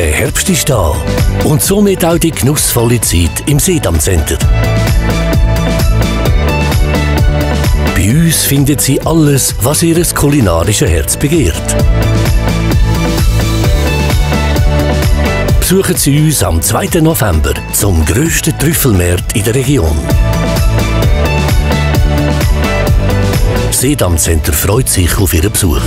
Der Herbst ist da und somit auch die genussvolle Zeit im Sedam Center. Bei uns findet Sie alles, was Ihr kulinarisches Herz begehrt. Besuchen Sie uns am 2. November zum grössten Trüffelmarkt in der Region. Sedam Center freut sich auf Ihren Besuch.